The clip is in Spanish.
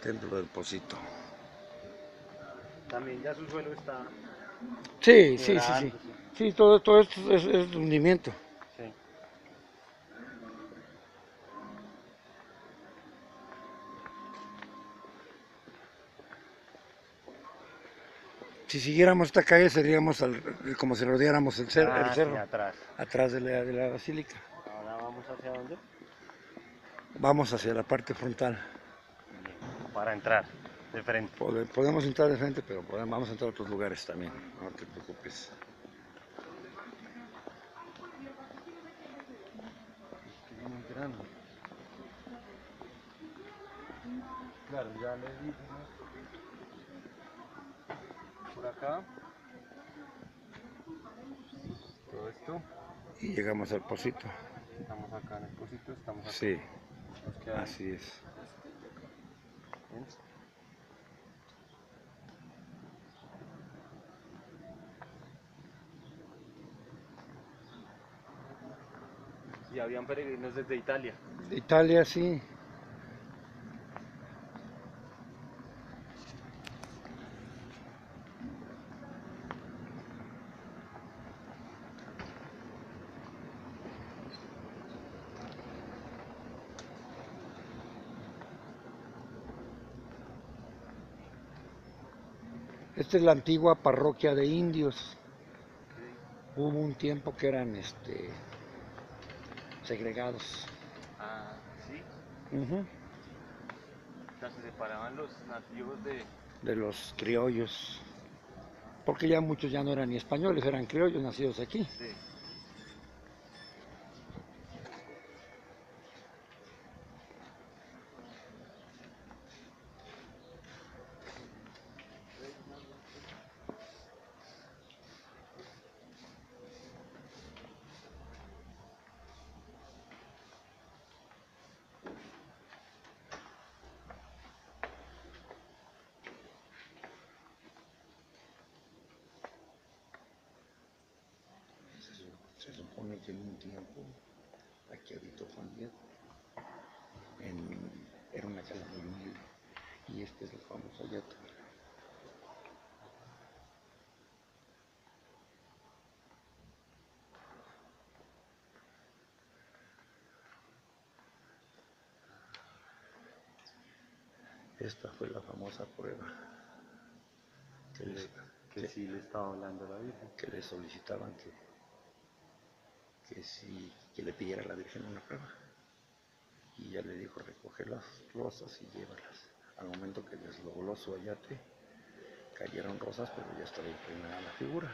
templo del Pocito. También ya su suelo está... Sí, sí, sí, sí. Sí, todo, todo esto es, es hundimiento. Sí. Si siguiéramos esta calle seríamos al- como si rodeáramos el, cer- el Ah, sí, cerro, atrás. atrás de la, de la basílica. Ahora vamos hacia dónde? Vamos hacia la parte frontal. Para entrar de frente. Pode- podemos entrar de frente, pero podemos, vamos a entrar a otros lugares también, no te preocupes. Claro, ya le dije. ¿no? Por acá. Todo esto. Y llegamos al Pocito. Estamos acá en el pocito, estamos acá. Sí, así es. Habían peregrinos desde Italia. Italia, sí. Esta es la antigua parroquia de indios. Hubo un tiempo que eran este segregados. Ah, sí. Se separaban los nativos de. de los criollos, porque ya muchos ya no eran ni españoles, eran criollos nacidos aquí. Sí. Supone que en un tiempo aquí habitó Juan Diego, en- era una casa muy humilde, y este es el famoso yato. Esta fue la famosa prueba que les, Que sí le estaba hablando la Virgen. que le solicitaban que, que, sí, que le pidiera a la Virgen una prueba. Y ella le dijo, recoge las rosas y llévalas. Al momento que desdobló su ayate, cayeron rosas, pero ya estaba impregnada la figura.